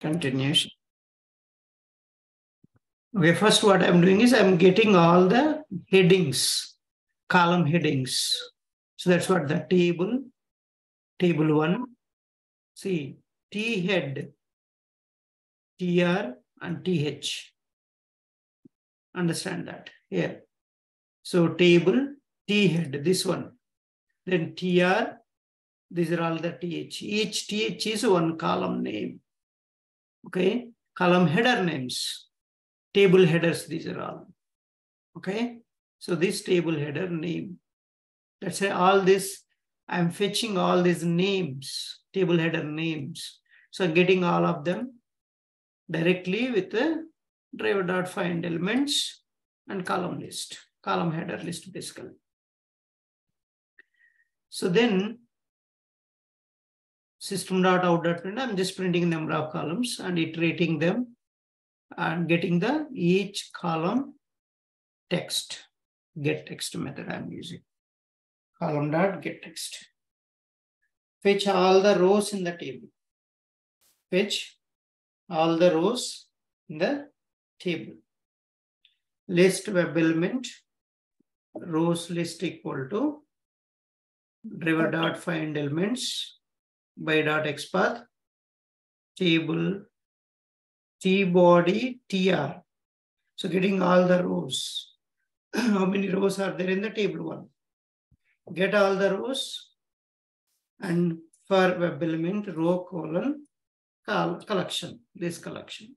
continuation. Okay, first what I'm doing is I'm getting all the headings, column headings. So that's what the table, table one. See, T head, TR and TH. Understand that here. So table, T head, this one. Then TR, these are all the TH. Each TH is one column name. Okay, column header names table headers, these are all. Okay, so this table header name. Let's say all this, I'm fetching all these names, table header names. So I'm getting all of them directly with the driver dot find elements and column list, column header list basically. So then system dot out dot print, I'm just printing number of columns and iterating them and getting the each column text, get text method I'm using. Column dot get text. Fetch all the rows in the table. Fetch all the rows in the table. List web element, rows list equal to driver dot find elements by dot xpath table T body TR. So getting all the rows. How many rows are there in the table one? Get all the rows and for web element row colon collection, this collection.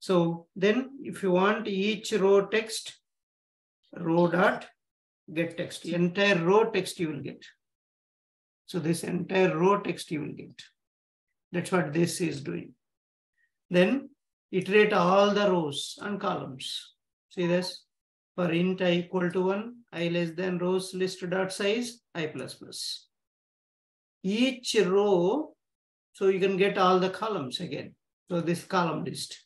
So then if you want each row text, row dot get text, entire row text you will get. So this entire row text you will get. That's what this is doing. Then iterate all the rows and columns. See this? For int i equal to 1, i less than rows list dot size, i plus plus. Each row, so you can get all the columns again. So this column list.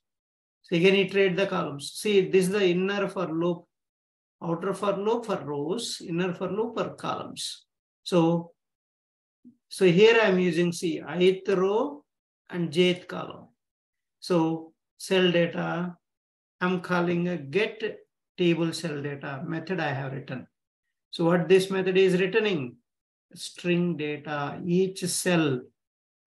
So again iterate the columns. See, this is the inner for loop, outer for loop for rows, inner for loop for columns. So, so here I'm using see ith row and jth column. So cell data, I'm calling a get table cell data method I have written. So what this method is returning? String data, each cell,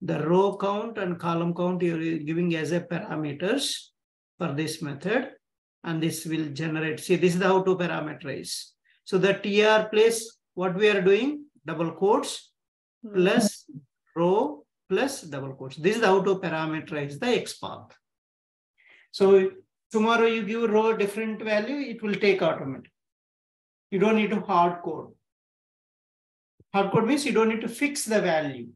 the row count and column count you're giving as a parameters for this method. And this will generate, see this is how to parameterize. So the TR place, what we are doing, double quotes plus row plus double quotes. This is how to parameterize the X path. So tomorrow you give row different value, it will take automatic. You don't need to hard code. Hard code means you don't need to fix the value.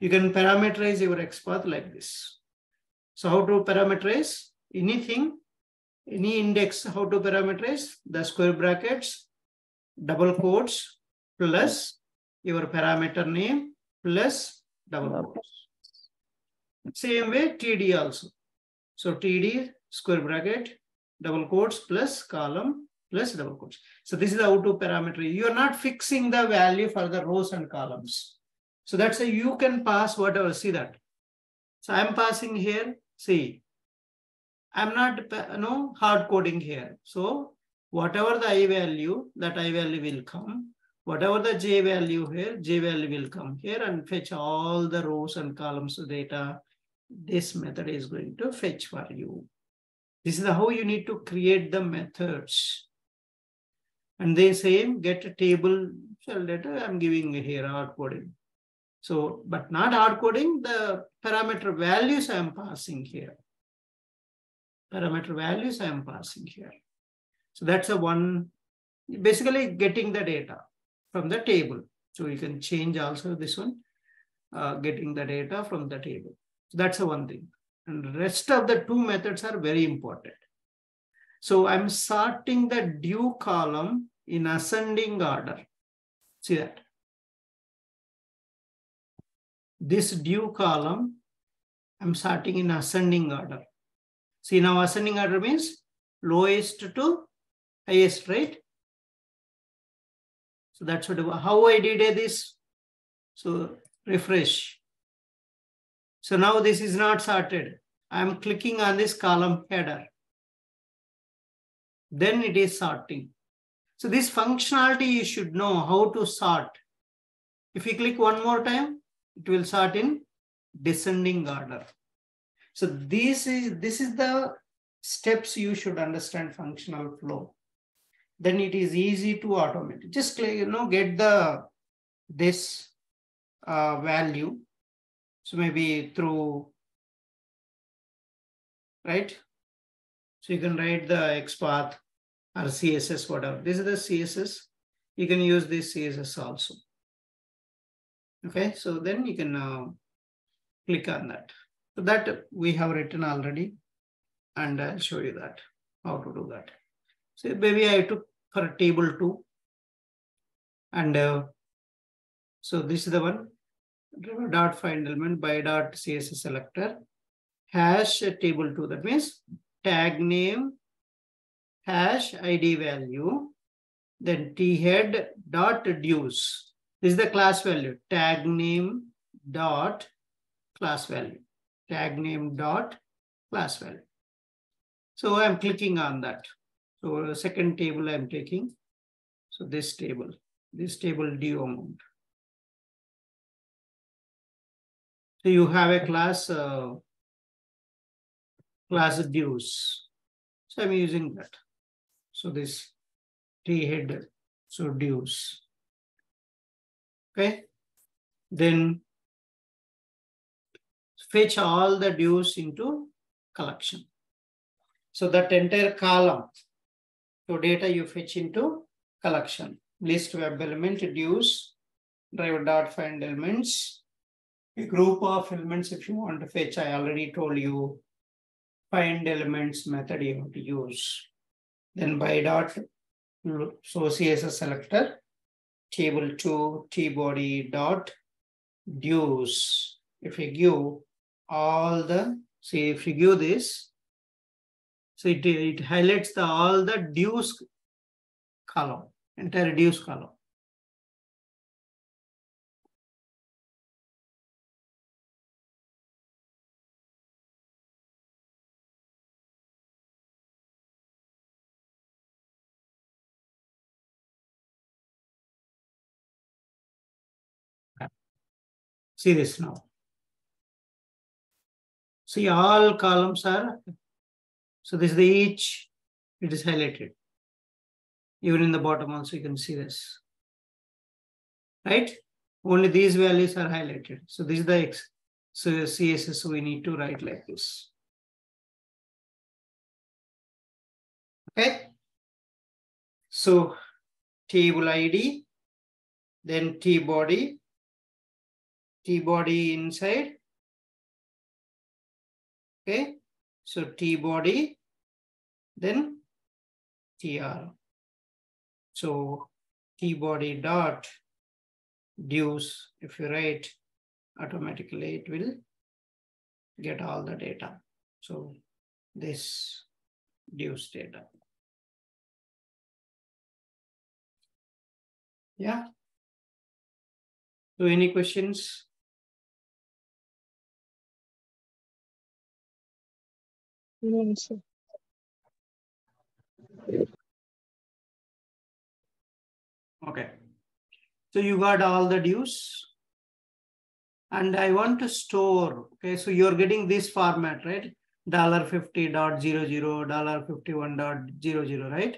You can parameterize your X path like this. So how to parameterize anything, any index, how to parameterize the square brackets, double quotes, plus your parameter name, plus double quotes. Same way TD also. So TD square bracket, double quotes plus column plus double quotes. So this is the auto parameter. You are not fixing the value for the rows and columns. So that's a you can pass whatever. See that. So I'm passing here. See, I'm not you know, hard coding here. So whatever the i value, that i value will come. Whatever the j value here, j value will come here and fetch all the rows and columns of data. This method is going to fetch for you. This is how you need to create the methods. And they say get a table cell data. I'm giving here hard coding. So, but not hard coding, the parameter values I'm passing here. Parameter values I'm passing here. So that's a one, basically getting the data from the table. So you can change also this one, uh, getting the data from the table. So that's the one thing. And rest of the two methods are very important. So I'm sorting the due column in ascending order. See that? This due column, I'm sorting in ascending order. See now ascending order means lowest to highest, right? So that's what, how I did this. So refresh. So now this is not sorted. I'm clicking on this column header. Then it is sorting. So this functionality you should know how to sort. If you click one more time, it will sort in descending order. So this is this is the steps you should understand functional flow. Then it is easy to automate. Just you know get the this uh, value. So maybe through right. So you can write the XPath or CSS, whatever. This is the CSS. You can use this CSS also. Okay, so then you can uh, click on that. So that we have written already, and I'll show you that, how to do that. So maybe I took for a table two, and uh, so this is the one, dot find element by dot CSS selector, hash table two, that means tag name, hash ID value, then t head dot dues. This is the class value, tag name dot class value, tag name dot class value. So I'm clicking on that. So the second table I'm taking. So this table, this table due amount. So you have a class, uh, class dues. So I'm using that. So this t head, so dues. Okay. Then fetch all the dues into collection. So that entire column, so data you fetch into collection. List web element dues, driver dot find elements, a group of elements if you want to fetch. I already told you find elements method you have to use. Then by dot, so CSS selector, table two t body dot dues. If you give all the, see if you give this, so it, it highlights the all the dues column, entire dues column. See this now. See all columns are, so this is the each, it is highlighted. Even in the bottom also you can see this. Right? Only these values are highlighted. So this is the X. So CSS So we need to write like this. Okay. So table ID, then T body, T body inside. Okay, so T body, then TR. So T body dot dues, if you write automatically, it will get all the data. So this dues data. Yeah. So any questions? Okay. So you got all the dues. And I want to store, okay, so you're getting this format, right? Dollar fifty dot zero zero, dollar fifty one dot zero zero, right?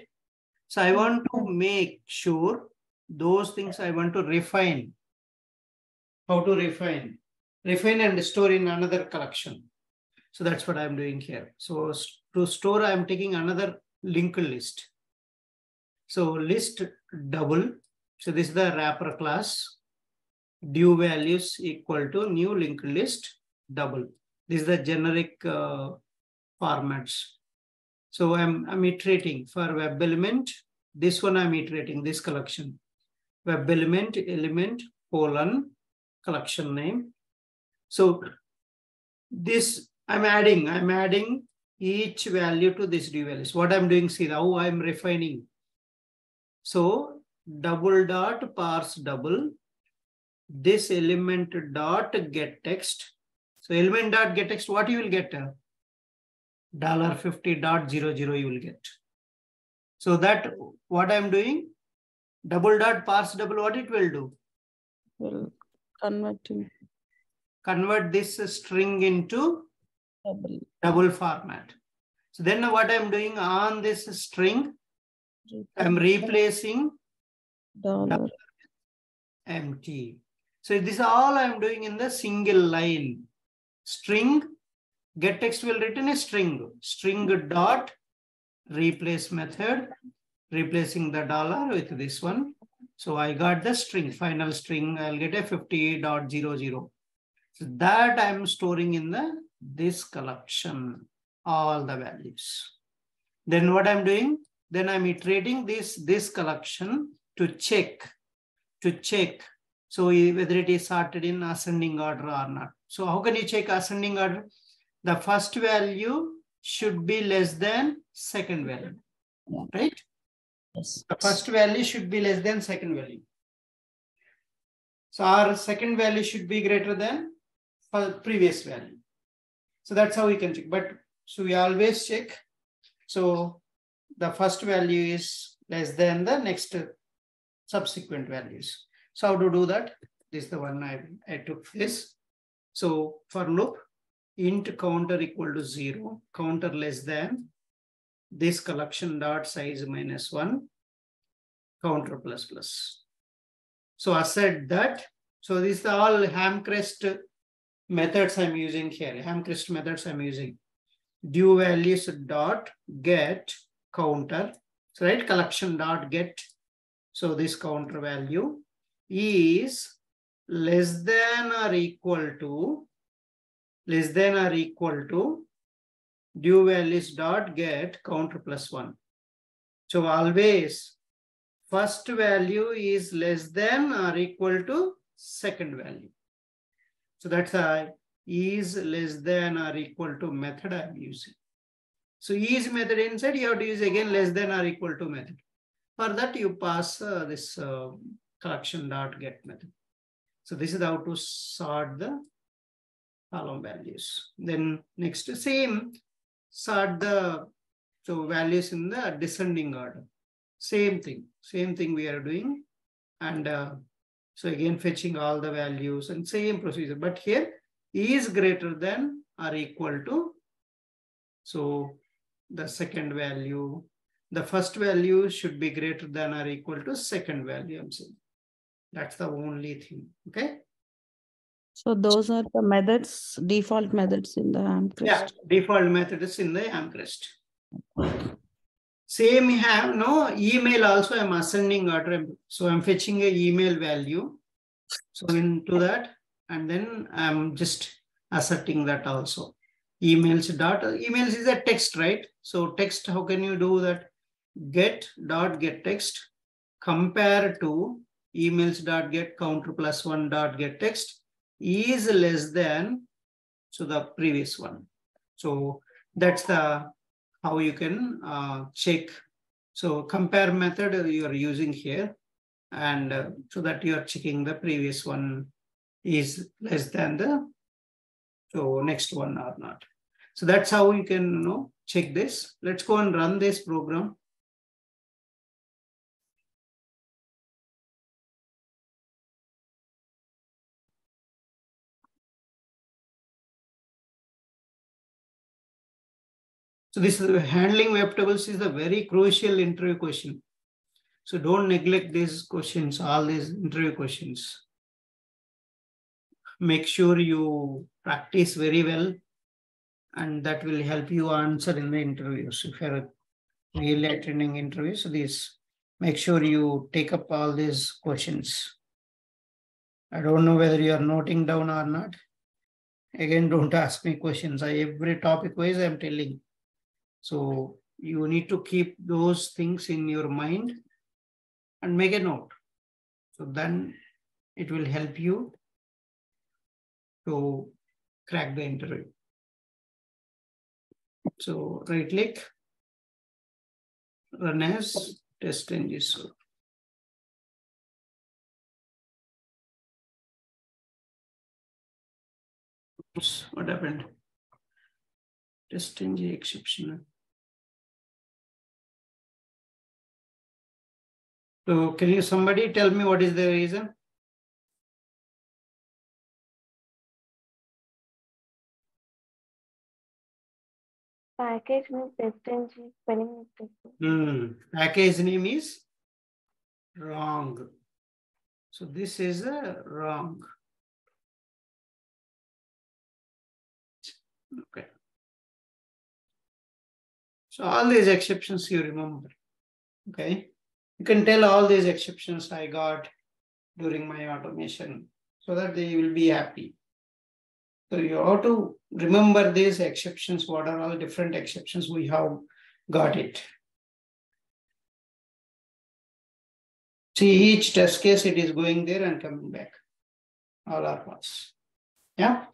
So I want to make sure those things I want to refine. How to refine? Refine and store in another collection. So that's what I'm doing here. So to store, I'm taking another linked list. So list double. So this is the wrapper class. Due values equal to new linked list double. This is the generic uh, formats. So I'm, I'm iterating for web element. This one I'm iterating, this collection. Web element, element, colon, collection name. So this I'm adding, I'm adding each value to this due values. What I'm doing, see how I'm refining. So double dot parse double, this element dot get text. So element dot get text, what you will get? Dollar fifty dot zero zero you will get. So that what I'm doing, double dot parse double, what it will do? Will converting Convert this string into double. double format. So then what I'm doing on this string, I'm replacing dollar. empty. So this is all I'm doing in the single line. String, get text will written a string, string dot replace method, replacing the dollar with this one. So I got the string, final string, I'll get a 50.00. So that I'm storing in the this collection, all the values. Then what I'm doing, then I'm iterating this, this collection to check, to check. So whether it is sorted in ascending order or not. So how can you check ascending order? The first value should be less than second value, right? Yes. The first value should be less than second value. So our second value should be greater than previous value. So that's how we can check. But so we always check. So the first value is less than the next subsequent values. So how to do that? This is the one I, I took this. So for loop, int counter equal to zero, counter less than this collection dot size minus one, counter plus plus. So I said that. So these are all Hamcrest methods I'm using here. Hamcrest methods I'm using. Due values dot get counter. So right collection dot get. So this counter value is less than or equal to less than or equal to due values dot get counter plus one. So always first value is less than or equal to second value. So that's a is less than or equal to method I'm using. So is method inside you have to use again less than or equal to method. For that you pass uh, this uh, collection dot get method. So this is how to sort the column values. Then next same sort the so values in the descending order. Same thing, same thing we are doing. And uh, so again, fetching all the values and same procedure, but here is greater than or equal to. So the second value, the first value should be greater than or equal to second value. I'm saying that's the only thing. Okay. So those are the methods, default methods in the Hamcrest. Yeah, default methods in the Hamcrest. Same have no email also I'm ascending order. So I'm fetching a email value. So into that, and then I'm just asserting that also. Emails dot emails is a text, right? So text, how can you do that? Get dot get text compare to emails dot get counter plus one dot get text is less than so the previous one. So that's the how you can uh, check. So compare method you are using here, and uh, so that you are checking the previous one is less than the so next one or not. So that's how you can you know check this. Let's go and run this program. So this is handling web tables is a very crucial interview question. So don't neglect these questions, all these interview questions. Make sure you practice very well and that will help you answer in the interviews. If you're really attending interviews, so this, make sure you take up all these questions. I don't know whether you are noting down or not. Again, don't ask me questions. I every topic wise I'm telling. So you need to keep those things in your mind and make a note. So then it will help you to crack the interview. So right click, run as TestNG. Oops, what happened? Test change exception. So can you somebody tell me what is the reason? Package means SNG spelling mistake. Hmm, package name is wrong. So this is a wrong. Okay. So all these exceptions you remember. Okay. You can tell all these exceptions I got during my automation so that they will be happy. So you have to remember these exceptions, what are all different exceptions we have got it. See each test case, it is going there and coming back. All are false. Yeah.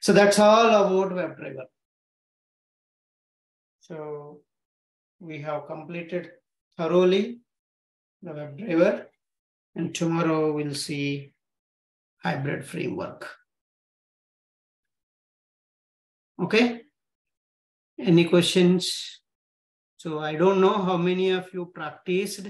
So that's all about WebDriver. So we have completed thoroughly the web driver. and tomorrow we'll see hybrid framework. Okay. Any questions? So I don't know how many of you practiced